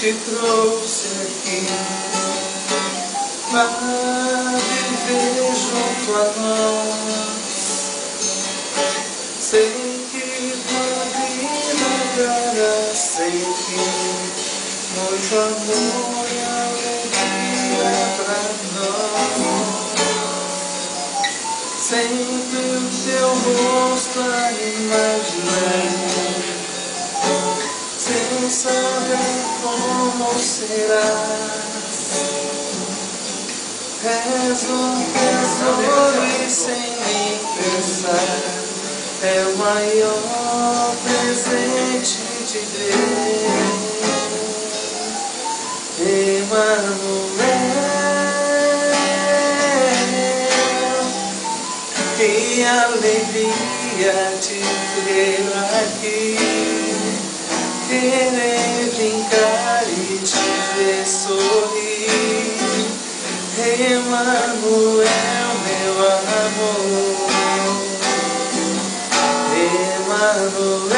te trouxe aqui para viver junto a nós. Sei que tua vida dará sem fim, amor e alegria pra nós. Sempre o teu rosto a imaginar sem saber como serás. Rezo, rezo e sem nem pensar, é o maior presente de Deus. Emmanuel, que alegria te ver aqui querer brincar e te ver sorrir. Emmanuel, meu amor. Emmanuel,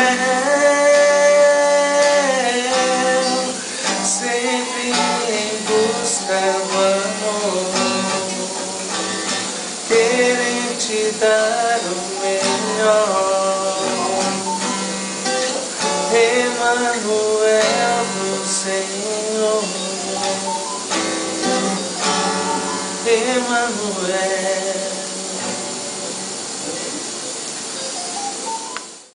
sempre em busca do amor. Querer te dar o melhor. Emmanuel do Senhor. Emmanuel.